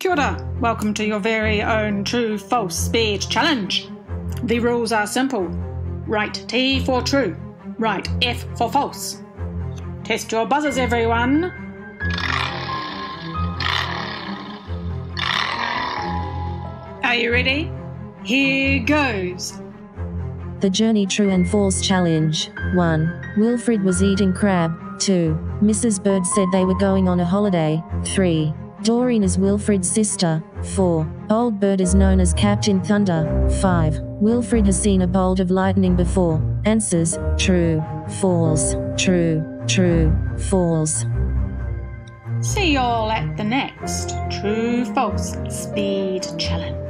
Kia ora. Welcome to your very own true false speed challenge. The rules are simple. Write T for true. Write F for false. Test your buzzers, everyone. Are you ready? Here goes. The Journey True and False Challenge. 1. Wilfred was eating crab. 2. Mrs. Bird said they were going on a holiday. 3. Doreen is Wilfred's sister. 4. Old Bird is known as Captain Thunder. 5. Wilfred has seen a bolt of lightning before. Answers True, False, True, True, False. See you all at the next True False Speed Challenge.